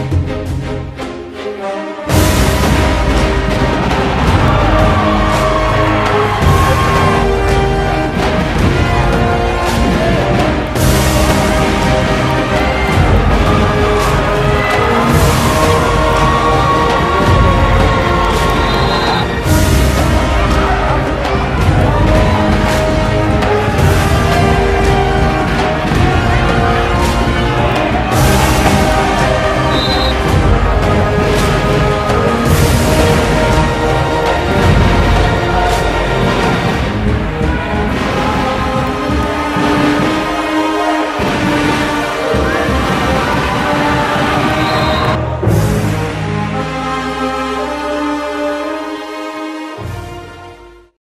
Bye.